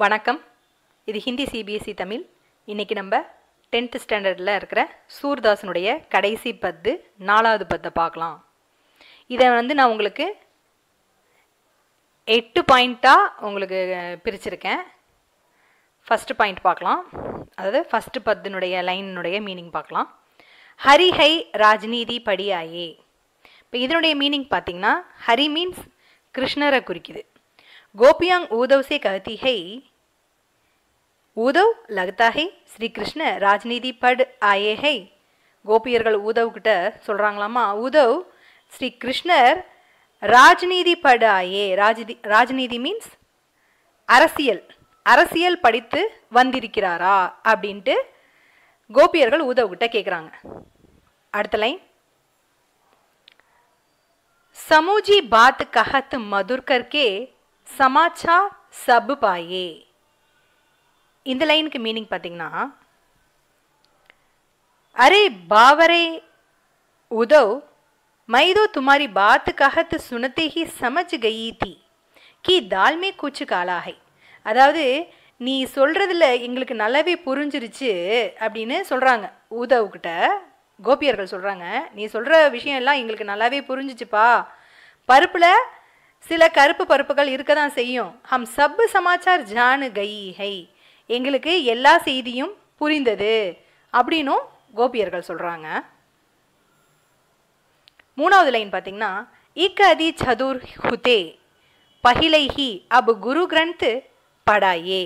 வணக்கம். இது ஹிந்தி சிபிஎஸ்சி தமிழ். இன்றைக்கி நம்ம டென்த்து ஸ்டாண்டர்டில் இருக்கிற சூர்தாசனுடைய கடைசி பத்து நாலாவது பத்தை பார்க்கலாம். இதை வந்து நான் உங்களுக்கு எட்டு பாயிண்ட்டாக உங்களுக்கு பிரிச்சிருக்கேன். ஃபஸ்ட்டு பாயிண்ட் பார்க்கலாம். அதாவது ஃபஸ்ட்டு பத்தினுடைய லைனுடைய மீனிங் பார்க்கலாம். ஹரி ஹை ராஜ்நீதி படியாயே. இப்போ இதனுடைய மீனிங் பார்த்தீங்கன்னா ஹரி மீன்ஸ் கிருஷ்ணரை குறிக்குது. கோபியாங் ஊதவ்சே கஹதி है உதவ் லகதா ஹை ஸ்ரீ கிருஷ்ண ராஜ்நீதி பட் ஆயே ஹை கோபியர்கள் உதவ் கிட்ட சொல்கிறாங்களாமா உதவ் ஸ்ரீ கிருஷ்ணர் ராஜ்நீதி பட் ஆயே ராஜ்நீதி ராஜ்நீதி மீன்ஸ் அரசியல் அரசியல் படித்து வந்திருக்கிறாரா அப்படின்ட்டு கோபியர்கள் உதவ் கிட்ட கேட்குறாங்க அடுத்த லைன் समूजी बात कहत मधुर करके समाचार सब पाए இந்த லைனுக்கு மீனிங் பார்த்தீங்கன்னா அரே பாவரே உதவ் மைதோ துமாரி பாத்து கஹத்து சுனத்தே ஹி சமஜ் கயி கி தால்மே கூச்சு காலாகை. அதாவது நீ சொல்கிறதுல எங்களுக்கு நல்லாவே புரிஞ்சிருச்சு அப்படின்னு சொல்கிறாங்க உதவுக்கிட்ட கோபியர்கள் சொல்கிறாங்க நீ சொல்கிற விஷயம் எல்லாம் எங்களுக்கு நல்லாவே புரிஞ்சிச்சுப்பா. பருப்பில் சில கருப்பு பருப்புகள் இருக்க தான் செய்யும். ஹம் சப் சமாச்சார் ஜானு கயி ஹை எங்களுக்கு எல்லா செய்தியும் புரிந்தது அப்படின்னும் கோபியர்கள் சொல்கிறாங்க மூணாவது லைன் பார்த்தீங்கன்னா இக்கதி சதுர் ஹுதே பஹிலைஹி அப் குரு கிரந்த் படாயே.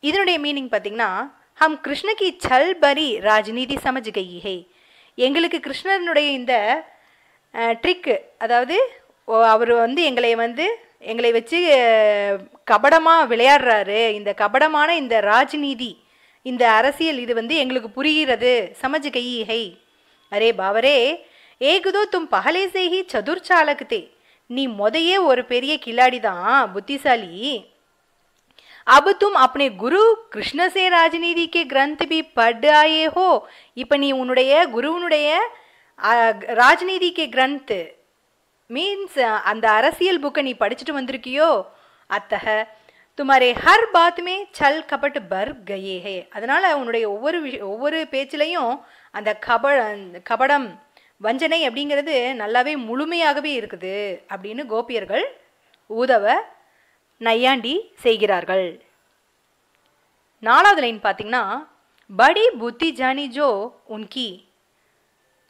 இதனுடைய மீனிங் பார்த்தீங்கன்னா ஹம் கிருஷ்ணகி சல் பரி ராஜ்நீதி சமஜ் கை எங்களுக்கு கிருஷ்ணனுடைய இந்த ட்ரிக்கு அதாவது அவர் வந்து எங்களை வந்து எங்களை வச்சு கபடமாக விளையாடுறாரு இந்த கபடமான இந்த ராஜ்நீதி இந்த அரசியல் இது வந்து எங்களுக்கு புரிகிறது சமஜ் கை ஹை அரே பாவரே ஏகுதோ தும் பகலே சேஹி சதுர் சாலக்குதே நீ முதையே ஒரு பெரிய கில்லாடி தான் புத்திசாலி अब तुम अपने குரு கிருஷ்ண சே ராஜ்நீதி கே கிரந்த் பி பட் ஆயே ஹோ இப்போ நீ உன்னுடைய குருவனுடைய ராஜ்நீதி கே கிரந்த் மீன்ஸ் uh, அந்த அரசியல் புக்கை நீ படிச்சுட்டு வந்திருக்கியோ? அத்தக துமாரே ஹர் பாத்துமே சல் கபட் பர் கயே ஹே. அதனால் உன்னுடைய ஒவ்வொரு விஷ ஒவ்வொரு பேச்சிலையும் அந்த கப கபடம் வஞ்சனை அப்படிங்கிறது நல்லாவே முழுமையாகவே இருக்குது அப்படின்னு கோபியர்கள் உதவ நையாண்டி செய்கிறார்கள். நாலாவது லைன் பார்த்தீங்கன்னா படி புத்தி ஜானி ஜோ உன்கி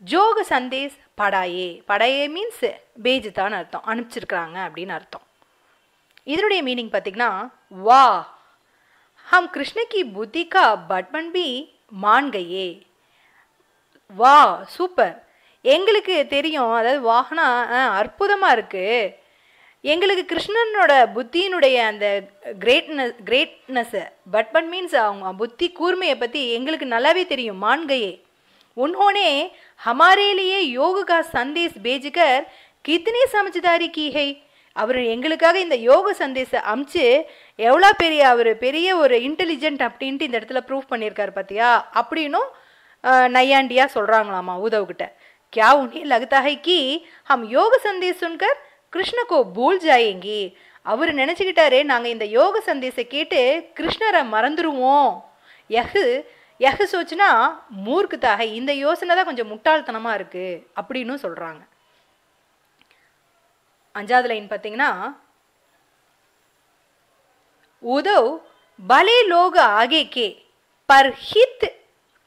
ஜோக சந்தேஷ் படாயே. படாயே மீன்ஸ் பேஜுதான் அர்த்தம். அனுப்பிச்சிருக்கிறாங்க அப்படின்னு அர்த்தம். இதனுடைய மீனிங் பார்த்தீங்கன்னா வா. ஹம் கிருஷ்ணகி புத்திகா பட்மன் பி மான்கையே. வா சூப்பர். எங்களுக்கு தெரியும் அதாவது வாகனா அற்புதமாக இருக்குது எங்களுக்கு கிருஷ்ணனோட புத்தியினுடைய அந்த கிரேட்னஸ் கிரேட்னஸ்ஸு பட்மன் மீன்ஸ் அவங்க புத்தி கூர்மையை பற்றி எங்களுக்கு நல்லாவே தெரியும் மான்கையே. உன்ஹோனே ஹமாரேலியே யோகா சந்தேஷ் பேஜுகர் கித்தனே சமஜ்தாரி கீகை அவர் எங்களுக்காக இந்த யோக சந்தேசை அமிச்சு எவ்வளோ பெரிய அவர் பெரிய ஒரு இன்டெலிஜென்ட் அப்படின்ட்டு இந்த இடத்துல ப்ரூவ் பண்ணியிருக்காரு பார்த்தியா அப்படின்னும் நையாண்டியாக சொல்கிறாங்களாமா உதவுகிட்ட क्या उन्हें लगता है कि हम योग संदेश सुनकर கிருஷ்ண கோ பூல் ஜாயங்கி அவர் நினச்சிக்கிட்டாரு நாங்கள் இந்த யோக சந்தேசை கேட்டு கிருஷ்ணரை மறந்துடுவோம் யஹு யஹு சோச்சுனா மூர்க்குத்தாக இந்த யோசனை தான் கொஞ்சம் முட்டாள்தனமாக இருக்குது அப்படின்னு சொல்கிறாங்க அஞ்சாவது லைன் பார்த்தீங்கன்னா உதவ் பலே லோக ஆகே கே பர் ஹித்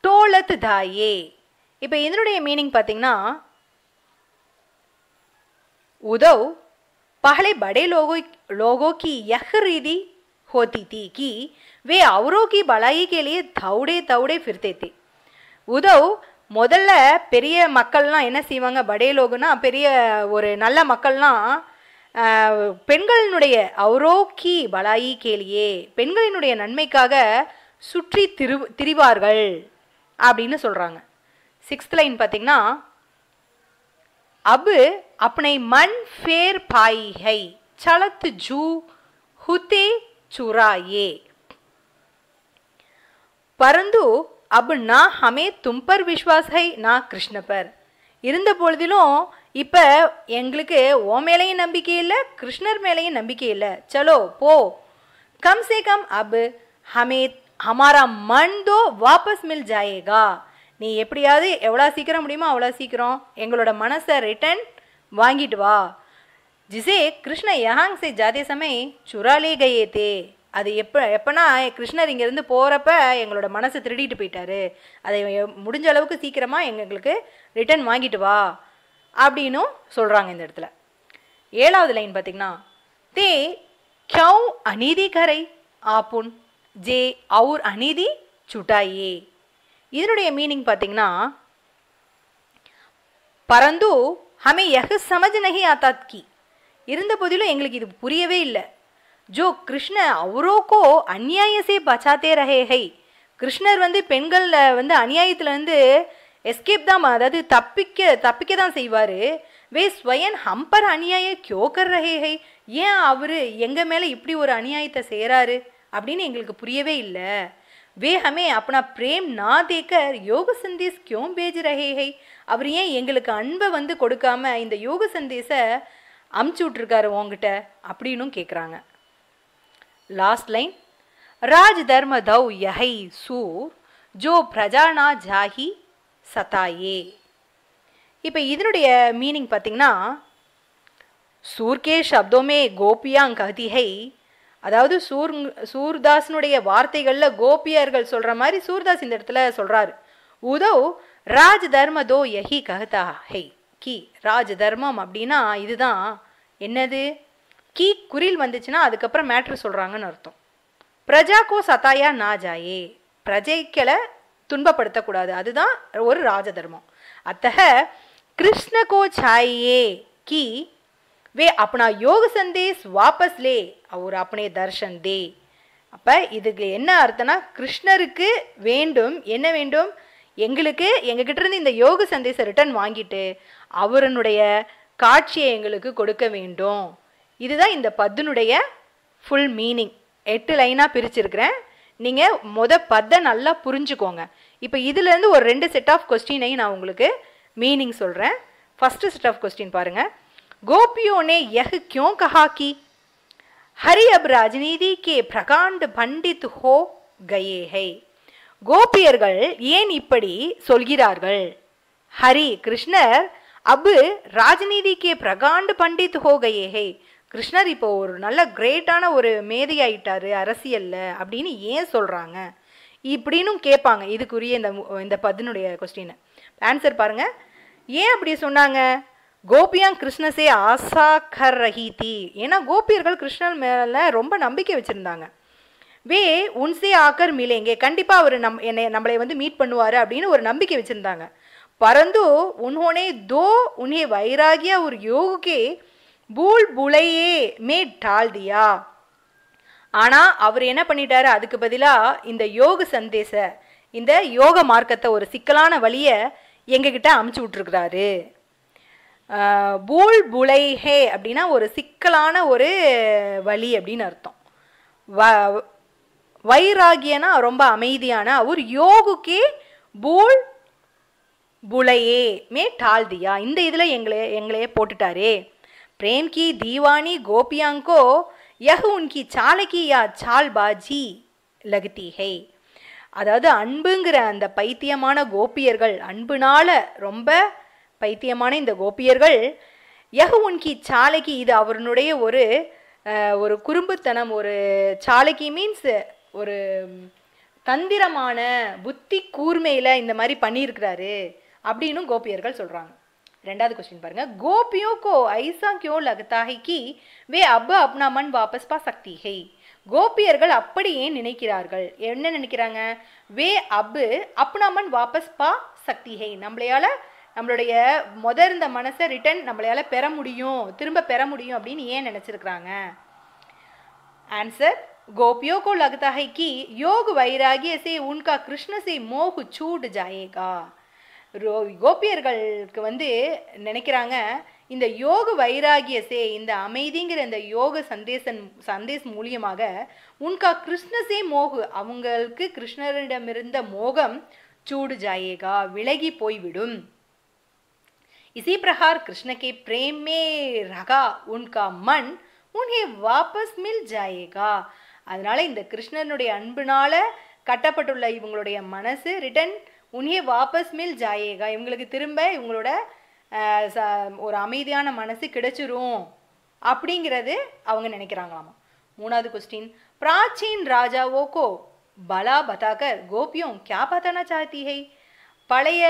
டோலத் தாயே இப்போ இதனுடைய மீனிங் பார்த்தீங்கன்னா उदव पहले बड़े लोगों लोगों की यह रीति होती थी कि वे औरों की भलाई के लिए दौड़े दौड़े फिरते थे உதவ் முதல்ல பெரிய மக்கள்லாம் என்ன செய்வாங்க படே லோகுனா பெரிய ஒரு நல்ல மக்கள்லாம் பெண்களினுடைய அவுரோக்கி பலாயி கேலியே பெண்களினுடைய நன்மைக்காக சுற்றி திரு திரிவார்கள் அப்படின்னு சொல்கிறாங்க சிக்ஸ்த் லைன் பார்த்தீங்கன்னா अब अपने मन फेर पाई है चलत जू हुते चुराए परंतु अब ना हमें तुम पर विश्वास है ना कृष्ण पर இருந்த பொழுதிலும் இப்போ எங்களுக்கு ஓ மேலேயும் நம்பிக்கை இல்லை கிருஷ்ணர் மேலேயும் நம்பிக்கை இல்லை சலோ போ कम से कम अब हमें हमारा मन दो वापस मिल जाएगा நீ எப்படியாவது எவ்வளோ சீக்கிரம் முடியுமோ அவ்வளோ சீக்கிரம் எங்களோட மனசை ரிட்டர்ன் வாங்கிட்டு வா ஜிசே கிருஷ்ண யஹாங் சே ஜாதே சமய சுராலே கயே தே அது எப்போ எப்போனா கிருஷ்ணர் இங்கேருந்து போகிறப்ப எங்களோட மனசை திருடிட்டு போயிட்டாரு. அதை முடிஞ்ச அளவுக்கு சீக்கிரமாக எங்களுக்கு ரிட்டர்ன் வாங்கிட்டு வா அப்படின்னும் சொல்கிறாங்க இந்த இடத்துல. ஏழாவது லைன் பார்த்திங்கன்னா தே கியௌ அநீதி கரை ஆப்புன் ஜே அவுர் அநீதி சுட்டாயே. இதனுடைய மீனிங் பார்த்திங்கன்னா பரந்து ஹமே யஹ் சமஜ் நகி ஆத்தாத்கி இருந்த போதிலும் எங்களுக்கு இது புரியவே இல்லை. ஜோ கிருஷ்ண அவரோக்கோ அந்நியாயசே பச்சாத்தே ரஹே ஹை. கிருஷ்ணர் வந்து பெண்களில் வந்து அநியாயத்துலேருந்து எஸ்கேப் தான் அதாவது தப்பிக்க தப்பிக்க தான் செய்வார். வே ஸ்வயன் ஹம்பர் அநியாய கியோக்கர் ரஹே ஹை. ஏன் அவர் எங்கள் மேலே இப்படி ஒரு அநியாயத்தை செய்கிறாரு அப்படின்னு எங்களுக்கு புரியவே இல்லை. வே ஹமே அப்பனா பிரேம் நா தேக்கர் யோக சந்தேஷ் கியோம் பேஜ் ரஹே ஹை. அவர் ஏன் எங்களுக்கு அன்பை வந்து கொடுக்காம இந்த யோக சந்தேசை அமுச்சு விட்ருக்காரு உங்ககிட்ட? அப்படின்னும் கேட்குறாங்க லாஸ்ட் லைன் ராஜ் தர்ம Dau யஹை Sur ஜோ பிரஜானா ஜாஹி சதாயே இப்போ இதனுடைய மீனிங் பார்த்தீங்கன்னா சூர்கே சப்தோமே கோபியாங் கதிகை அதாவது சூர் சூர்தாஸினுடைய வார்த்தைகளில் கோபியர்கள் சொல்கிற மாதிரி சூர்தாஸ் இந்த இடத்துல சொல்கிறாரு உதவ் ராஜ் தர்மதோ யஹி கஹதா ஹை கி ராஜ் தர்மம் அப்படின்னா இதுதான். என்னது? கீ குரில் வந்துச்சுன்னா அதுக்கப்புறம் மேட்ரு சொல்கிறாங்கன்னு அர்த்தம். பிரஜாக்கோ சதாயா நா ஜாயே. பிரஜைக்களை துன்பப்படுத்தக்கூடாது. அதுதான் ஒரு ராஜதர்மம். அத்தக கிருஷ்ணகோ சாயே கி வே அப்பனா யோக சந்தேஸ் வாபஸ்லே அவர் அப்பனே தர்ஷன் தே. அப்போ இதுக்கு என்ன அர்த்தம்னா கிருஷ்ணருக்கு வேண்டும் என்ன வேண்டும்? எங்களுக்கு எங்ககிட்ட இருந்து இந்த யோக சந்தேச ரிட்டர்ன் வாங்கிட்டு அவருனுடைய காட்சியை எங்களுக்கு கொடுக்க வேண்டும். இதுதான் இந்த பத்துனுடைய ஃபுல் மீனிங் எட்டு லைனாக பிரிச்சிருக்கிறேன். நீங்கள் மொத பத்தை நல்லா புரிஞ்சுக்கோங்க. இப்போ இதுலேருந்து ஒரு ரெண்டு செட் ஆஃப் கொஸ்டினையும் நான் உங்களுக்கு மீனிங் சொல்கிறேன் ஃபஸ்ட்டு செட் ஆஃப் கொஸ்டின் பாருங்கள் கோபியோனே யஹ் கியோ கஹாக்கி? ஹரி அப் ராஜ்நீதி கே பிரகாண்ட் பண்டித் ஹோ கயே ஹை? கோபியர்கள் ஏன் இப்படி சொல்கிறார்கள்? ஹரி கிருஷ்ணர் அபு ராஜ்நீதி கே பிரகாண்ட் பண்டித் ஹோ கயே ஹை? கிருஷ்ணர் இப்போ ஒரு நல்ல கிரேட்டான ஒரு மேதை ஆயிட்டாரு அரசியல்ல அப்படின்னு ஏன் சொல்றாங்க? இப்படின்னும் கேட்பாங்க. இதுக்குரிய இந்த இந்த பதினுடைய கொஸ்டின் ஆன்சர் பாருங்க. ஏன் அப்படி சொன்னாங்க? கோபியாங் கிருஷ்ணசே ஆசா கர் ரஹி ஏன்னா கோபியர்கள் கிருஷ்ணன் மேல ரொம்ப நம்பிக்கை வச்சிருந்தாங்க. வே உன்சே ஆக்கர் மிலேங்கே கண்டிப்பா அவர் நம் என்னை நம்மளை வந்து மீட் பண்ணுவாரு அப்படின்னு ஒரு நம்பிக்கை வச்சிருந்தாங்க. பரந்து உன்ஹோனே தோ உன்ஹே வைராகிய ஒரு யோகுக்கே பூல் புலையே மே டால் தியா அவர் என்ன பண்ணிட்டாரு? அதுக்கு பதிலாக இந்த யோக சந்தேச இந்த யோக மார்க்கத்தை ஒரு சிக்கலான வழியை எங்ககிட்ட அமுச்சு விட்ருக்குறாரு பூல் புலை ஹே அப்படின்னா ஒரு சிக்கலான ஒரு வழி அப்படின்னு அர்த்தம். வ வைராகியனா ரொம்ப அமைதியான அவர் யோகுக்கே பூல் புலையே மே டால்தியா இந்த இதில் எங்களை எங்களையே போட்டுட்டாரே. பிரேம் கி தீவானி கோபியாங்கோ யஹ் உன்கி சாலகி யா சால் பாஜி லகதி ஹை அதாவது அன்புங்கிற அந்த பைத்தியமான கோபியர்கள் அன்புனால ரொம்ப பைத்தியமான இந்த கோபியர்கள் யஹ் உன்கி சாலகி இது அவருடைய ஒரு ஒரு குறும்புத்தனம் ஒரு சாலகி மீன்ஸ் ஒரு தந்திரமான புத்தி கூர்மையில் இந்த மாதிரி பண்ணியிருக்கிறாரு அப்படின்னு கோபியர்கள் சொல்கிறாங்க ரெண்டாவது கொஸ்டின் பாருங்க கோபியோं को ऐसा क्यों लगता है कि वे अब अपना मन वापस पा सकती है கோபியர்கள் அப்படி ஏன் நினைக்கிறார்கள் என்ன நினைக்கிறாங்க வே அப்பு அப்னா மன் வாபஸ் பா சக்தி ஹை நம்மளையால நம்மளுடைய முத இருந்த மனசை ரிட்டர்ன் நம்மளையால பெற முடியும் திரும்ப பெற முடியும் அப்படின்னு ஏன் நினைச்சிருக்கிறாங்க आंसर गोपियों को लगता है कि योग वैराग्य से उनका कृष्ण से मोह छूट जाएगा ரோ- கோபியர்களுக்கு வந்து நினைக்கிறாங்க இந்த யோக வைராகியசே இந்த அமைதிங்கிற இந்த யோக சந்தேசன் சந்தேஸ் மூலியமாக உன்கா கிருஷ்ணசே மோகு அவங்களுக்கு கிருஷ்ணரிடமிருந்த மோகம் சூடு ஜாயேகா விலகி போய்விடும் इसी प्रकार कृष्ण के प्रेम में रगा उनका मन उन्हें वापस मिल जाएगा அதனால இந்த கிருஷ்ணனுடைய அன்பினால கட்டப்பட்டுள்ள இவங்களுடைய மனசு ரிட்டன் உன்யே வாபஸ் மில் ஜாயேகா. இவங்களுக்கு திரும்ப இவங்களோட ச- ஒரு அமைதியான மனசு கிடைச்சிரும் அப்படிங்கிறது அவங்க நினைக்கிறாங்களாமா. மூணாவது கொஸ்டின் பிராச்சீன் ராஜாவோ கோ பலா பதாகர் கோபியம் கே பார்த்தானா சாத்தி ஹை பழைய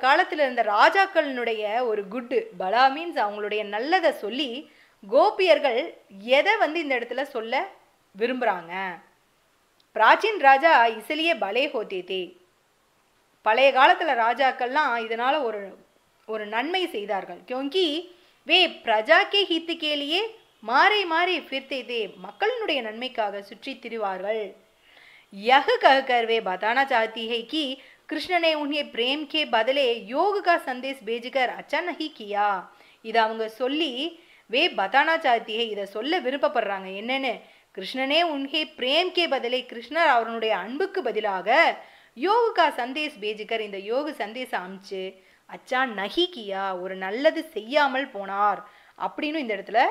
காலத்தில் இருந்த ராஜாக்களினுடைய ஒரு குட்டு பலா மீன்ஸ் அவங்களுடைய நல்லதை சொல்லி கோபியர்கள் எதை வந்து இந்த இடத்துல சொல்ல விரும்புகிறாங்க பிராச்சீன் ராஜா இசிலியே பலே ஹோத்தே. பழைய காலத்தில் ராஜாக்கள்லாம் இதனால் ஒரு ஒரு நன்மை செய்தார்கள் क्योंकि வே பிரஜா கே ஹித்து கேலியே மாறி மாறி ஃபிர்தே தே மக்களினுடைய நன்மைக்காக சுற்றி திரிவார்கள் यह कहकर वे बताना चाहती है कि कृष्ण ने उन्हें प्रेम के बदले योग का संदेश भेजकर अच्छा नहीं किया இதை அவங்க சொல்லி வே பதானா சாத்தி ஹை இதை சொல்ல விருப்பப்படுறாங்க என்னன்னு கிருஷ்ணனே உன்ஹே பிரேம் கே பதிலே கிருஷ்ணர் அவருடைய அன்புக்கு பதிலாக யோகுக்கா சந்தேஷ் பேஜிகர் இந்த யோக சந்தேசம் அமிச்சு அச்சா நகிக்கியா? ஒரு நல்லது செய்யாமல் போனார். அப்படின்னு இந்த இடத்துல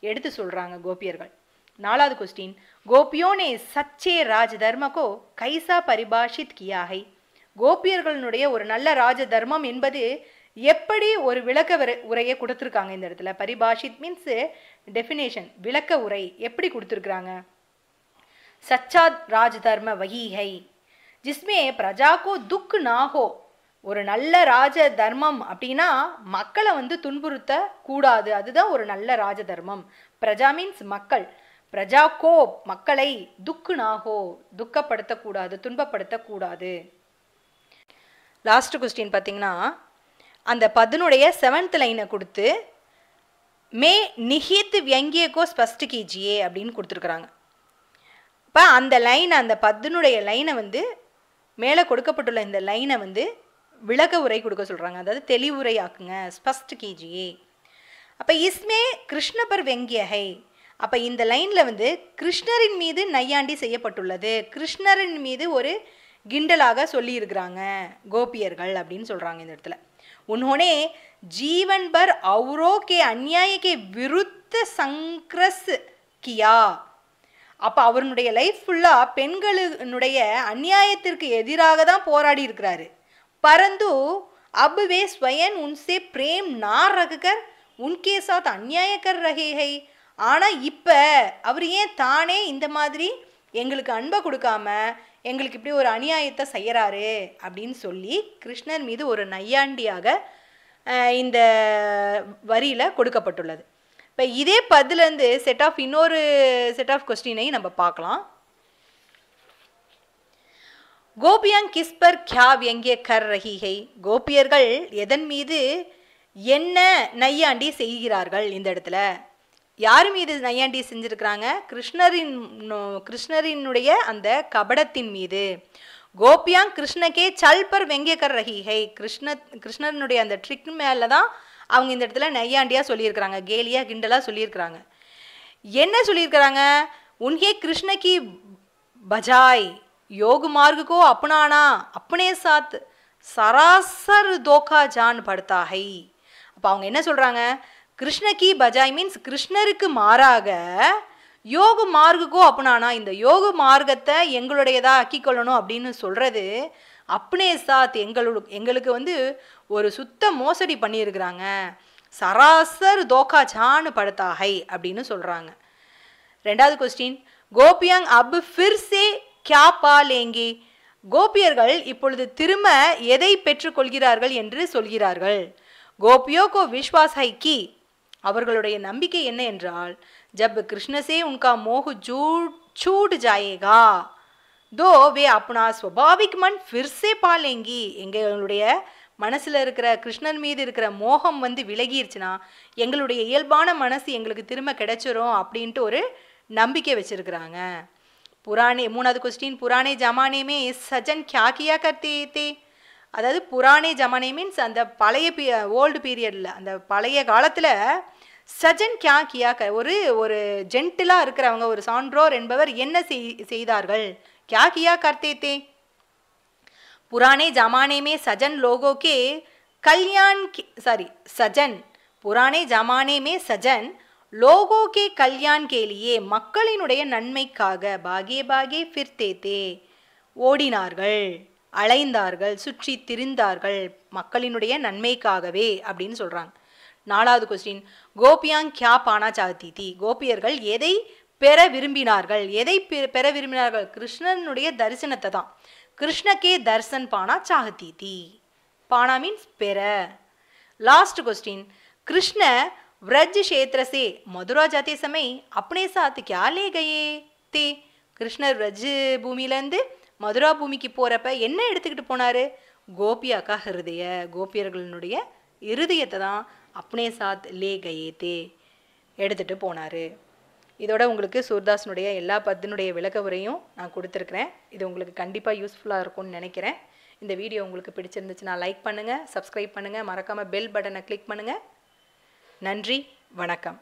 எடுத்து சொல்கிறாங்க கோபியர்கள். நாலாவது கொஸ்டின் கோபியோனே சச்சே ராஜ தர்மக்கோ கைசா பரிபாஷித் கியாகை? கோபியர்களுடைய ஒரு நல்ல ராஜ தர்மம் என்பது எப்படி ஒரு விளக்க உரையை கொடுத்துருக்காங்க இந்த இடத்துல? பரிபாஷித் மீன்ஸ் டெஃபினேஷன் விளக்க உரை. எப்படி கொடுத்துருக்குறாங்க? சச்சாத் ராஜ தர்ம வகிகை. जिसमें प्रजा को दुख ना हो ஒரு நல்ல ராஜ தர்மம் அப்படின்னா மக்களை வந்து துன்புறுத்த கூடாது அதுதான் ஒரு நல்ல ராஜ தர்மம் பிரஜா மீன்ஸ் மக்கள் பிரஜா கோ மக்களை துக்கு நாகோ துக்கப்படுத்தக்கூடாது துன்பப்படுத்தக்கூடாது லாஸ்ட் கொஸ்டின் பார்த்தீங்கன்னா அந்த பதனுடைய செவன்த் லைனை கொடுத்து மே நிஹித் வியங்கியகோ ஸ்பஷ்ட் கீஜியே அப்படின்னு கொடுத்துருக்குறாங்க இப்போ அந்த லைன் அந்த பத்தினுடைய லைனை வந்து மேலே கொடுக்கப்பட்டுள்ள இந்த லைனை வந்து விளக்க உரை கொடுக்க சொல்கிறாங்க அதாவது தெளிவுரையாக்குங்க ஆக்குங்க. ஸ்பஷ்ட் அப்போ இஸ்மே கிருஷ்ணபர் வெங்கியகை. அப்போ இந்த லைனில் வந்து கிருஷ்ணரின் மீது நையாண்டி செய்யப்பட்டுள்ளது. கிருஷ்ணரின் மீது ஒரு கிண்டலாக சொல்லியிருக்கிறாங்க கோபியர்கள் அப்படின்னு சொல்கிறாங்க இந்த இடத்துல. உன்னோடே ஜீவன்பர் பர் அவரோ கே அந்நியாய கே விருத்த சங்கிரஸ் கியா. அப்போ அவருடைய லைஃப் ஃபுல்லாக பெண்களினுடைய அந்நியாயத்திற்கு எதிராக தான் போராடி இருக்கிறாரு. பரந்து அபுவே ஸ்வயன் உன்சே பிரேம் நார் ரகுகர் உன்கே சாத் அந்நியாயக்கர் ரகேகை. ஆனால் இப்போ அவர் ஏன் தானே இந்த மாதிரி எங்களுக்கு அன்பை கொடுக்காம எங்களுக்கு இப்படி ஒரு அநியாயத்தை செய்கிறாரு அப்படின்னு சொல்லி கிருஷ்ணர் மீது ஒரு நையாண்டியாக இந்த வரியில் கொடுக்கப்பட்டுள்ளது. இப்போ இதே பதிலேருந்து செட் ஆஃப் இன்னொரு செட் ஆஃப் கொஸ்டினையும் நம்ம பார்க்கலாம். கோபியாங் கிஸ்பர் கியாவ் எங்கே கர் ரஹிகை கோபியர்கள் எதன் மீது என்ன நையாண்டி செய்கிறார்கள் இந்த இடத்துல? யார் மீது நையாண்டி செஞ்சுருக்கிறாங்க? கிருஷ்ணரின் கிருஷ்ணரினுடைய அந்த கபடத்தின் மீது. கோபியாங் கிருஷ்ணகே சல்பர் பர் ரஹிகை கிருஷ்ண கிருஷ்ணனுடைய அந்த ட்ரிக் மேலே தான் அவங்க இந்த இடத்துல நையாண்டியாக சொல்லியிருக்கிறாங்க கேலியா கிண்டலாக சொல்லியிருக்கிறாங்க என்ன சொல்லியிருக்கிறாங்க உன்ஹே கிருஷ்ண கி பஜாய் योग मार्ग को अपनाना अपने साथ சராசர் தோக்கா ஜான் படுத்தா ஹை அப்போ அவங்க என்ன சொல்கிறாங்க கிருஷ்ண கி பஜாய் மீன்ஸ் கிருஷ்ணருக்கு மாறாக யோக மார்க்குக்கோ அப்பனானா இந்த யோக மார்க்கத்தை எங்களுடையதா ஆக்கிக்கொள்ளணும் அப்படின்னு சொல்கிறது அப்னே சாத் எங்களோட எங்களுக்கு வந்து ஒரு சுத்த மோசடி பண்ணியிருக்கிறாங்க. சராசர் தோகா ஜானு படுத்தா ஹை அப்படின்னு சொல்கிறாங்க ரெண்டாவது கொஸ்டின் கோபியாங் அப் ஃபிர்சே கியா பா லேங்கி கோபியர்கள் இப்பொழுது திரும்ப எதை பெற்றுக்கொள்கிறார்கள் என்று சொல்கிறார்கள். கோபியோ கோ விஸ்வாஸ் ஹை கி? அவர்களுடைய நம்பிக்கை என்ன என்றால் ஜப் கிருஷ்ணசே உன்கா மோகு சூடு ஜாயேகா? தோ வே அப்னா ஸ்வபாவிக் மண் ஃபிர்சே பாலேங்கி எங்களுடைய மனசில் இருக்கிற கிருஷ்ணன் மீது இருக்கிற மோகம் வந்து விலகிருச்சுன்னா எங்களுடைய இயல்பான மனசு எங்களுக்கு திரும்ப கிடைச்சிரும் அப்படின்ட்டு ஒரு நம்பிக்கை வச்சுருக்குறாங்க. புராணே மூணாவது கொஸ்டின் புராணே ஜமானேமே சஜன் கியா கர்த்தே தே. அதாவது புராணே ஜமானே மீன்ஸ் அந்த பழைய பீ ஓல்டு பீரியடில் அந்த பழைய காலத்தில் சஜன் கியா கியா க ஒரு ஒரு ஜென்டிலாக இருக்கிறவங்க ஒரு சான்றோர் என்பவர் என்ன செய் செய்தார்கள்? கியா கியா கர்த்தே தே. पुराने जमाने में सजन लोगों के कल्याण सॉरी सजन पुराने जमाने में सजन லோகோ கே கல்யாண் கேலியே மக்களினுடைய நன்மைக்காக பாகே பாகே ஃபிர்தே தே ஓடினார்கள் அலைந்தார்கள் சுற்றி திரிந்தார்கள் மக்களினுடைய நன்மைக்காகவே அப்படின்னு சொல்றாங்க நாலாவது கொஸ்டின் கோபியாங் கியா பானா சாத்தி தி கோபியர்கள் எதை பெற விரும்பினார்கள் எதை பெ- பெற விரும்பினார்கள் கிருஷ்ணனுடைய தரிசனத்தை தான் கிருஷ்ணகே தர்சன் பானா சாகத்தி தி पाना मीन्स पेर लास्ट क्वेश्चन कृष्ण व्रज क्षेत्र से मथुरा जाते समय अपने साथ क्या ले गए थे கிருஷ்ணர் व्रज பூமியிலேருந்து மதுரா பூமிக்கு போகிறப்ப என்ன எடுத்துக்கிட்டு போனார் கோபியாக்கா ஹிருதய கோபியர்களுடைய இருதயத்தை தான் அப்னே சாத் லே கயே தே எடுத்துகிட்டு போனார் இதோட உங்களுக்கு சூர்தாஸினுடைய எல்லா பத்தினுடைய விளக்க உரையும் நான் கொடுத்துருக்குறேன். இது உங்களுக்கு கண்டிப்பாக யூஸ்ஃபுல்லாக இருக்கும்னு நினைக்கிறேன். இந்த வீடியோ உங்களுக்கு பிடிச்சிருந்துச்சுன்னா லைக் பண்ணுங்கள் சப்ஸ்கிரைப் பண்ணுங்கள் மறக்காமல் பெல் பட்டனை கிளிக் பண்ணுங்கள் நன்றி வணக்கம்.